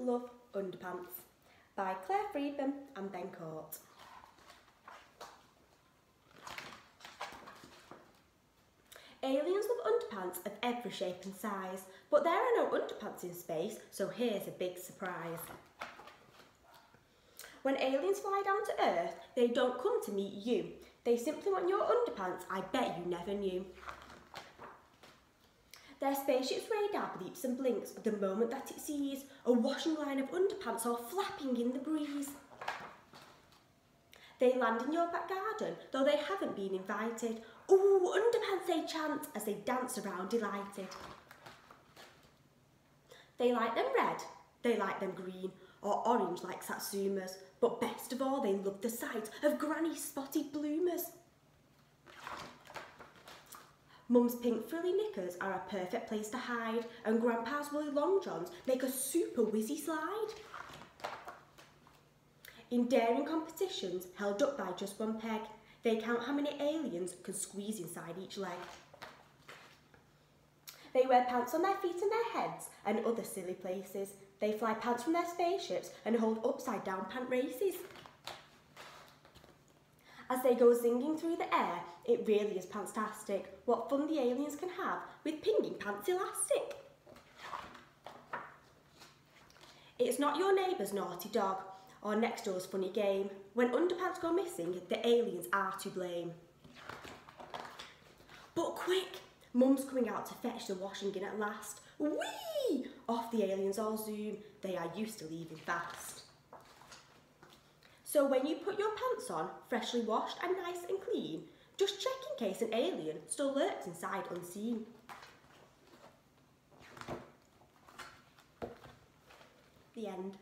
Love Underpants by Claire Freedman and Ben Cort. Aliens love underpants of every shape and size, but there are no underpants in space, so here's a big surprise. When aliens fly down to Earth, they don't come to meet you. They simply want your underpants I bet you never knew. Their spaceship's radar bleeps and blinks the moment that it sees a washing line of underpants all flapping in the breeze. They land in your back garden, though they haven't been invited. Ooh, underpants they chant as they dance around delighted. They like them red, they like them green, or orange like Satsumas, but best of all they love the sight of Granny's spotted bloomers. Mum's pink frilly knickers are a perfect place to hide and Grandpa's woolly long johns make a super whizzy slide. In daring competitions held up by just one peg, they count how many aliens can squeeze inside each leg. They wear pants on their feet and their heads and other silly places. They fly pants from their spaceships and hold upside down pant races. As they go zinging through the air, it really is fantastic what fun the aliens can have with pinging pants elastic. It's not your neighbour's naughty dog or next door's funny game. When underpants go missing, the aliens are to blame. But quick, Mum's coming out to fetch the washing in at last. Whee! Off the aliens all zoom, they are used to leaving fast. So when you put your pants on, freshly washed and nice and clean, just check in case an alien still lurks inside unseen. The end.